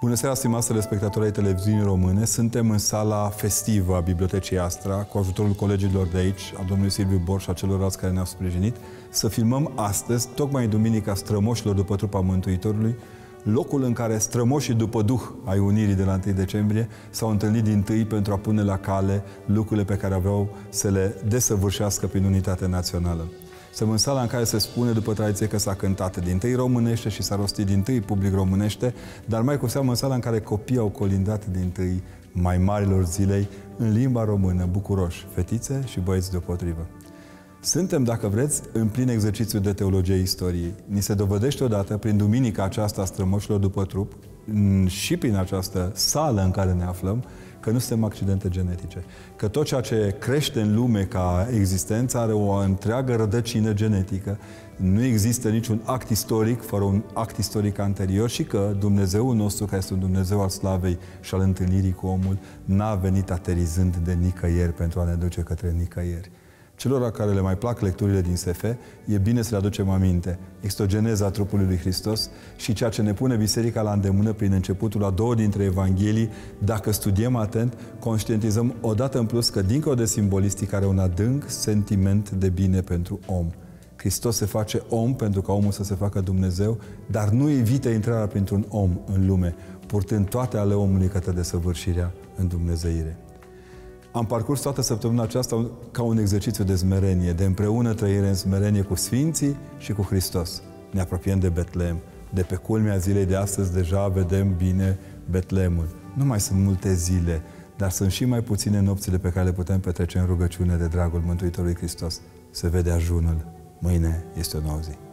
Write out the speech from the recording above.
Bună seara, stimați telespectatori ai televiziunii române. Suntem în sala festivă a Bibliotecii Astra, cu ajutorul colegilor de aici, a domnului Silviu Borș și a celorlalți care ne-au sprijinit, să filmăm astăzi, tocmai în Duminica Strămoșilor după trupa Mântuitorului, locul în care strămoșii după Duh ai Unirii de la 1 decembrie s-au întâlnit din tâi pentru a pune la cale lucrurile pe care aveau să le desăvârșească prin unitate națională. Suntem în sala în care se spune după tradiție că s-a cântat din tâi românește și s-a rostit din tâi public românește, dar mai cu seamă în sala în care copiii au colindat din tâi mai marilor zilei în limba română, bucuroși, fetițe și băieți deopotrivă. Suntem, dacă vreți, în plin exercițiu de teologie istoriei. Ni se dovedește odată, prin duminica aceasta a strămoșilor după trup, și prin această sală în care ne aflăm, că nu suntem accidente genetice. Că tot ceea ce crește în lume ca existență are o întreagă rădăcină genetică. Nu există niciun act istoric fără un act istoric anterior și că Dumnezeul nostru, care este un Dumnezeu al slavei și al întâlnirii cu omul, n-a venit aterizând de nicăieri pentru a ne duce către nicăieri. Celor care le mai plac lecturile din SF, e bine să le aducem aminte. Extogeneza trupului lui Hristos și ceea ce ne pune Biserica la îndemână prin începutul a două dintre Evanghelii, dacă studiem atent, conștientizăm odată în plus că, dincolo de simbolistic, are un adânc sentiment de bine pentru om. Hristos se face om pentru ca omul să se facă Dumnezeu, dar nu evită intrarea printr-un om în lume, purtând toate ale omului către desăvârșirea în Dumnezeire. Am parcurs toată săptămâna aceasta ca un exercițiu de smerenie, de împreună trăire în smerenie cu Sfinții și cu Hristos. Ne apropiem de Betlehem. De pe culmea zilei de astăzi deja vedem bine Betlehemul. Nu mai sunt multe zile, dar sunt și mai puține nopțile pe care le putem petrece în rugăciune de dragul Mântuitorului Hristos. Se vede ajunul. Mâine este o nouă zi.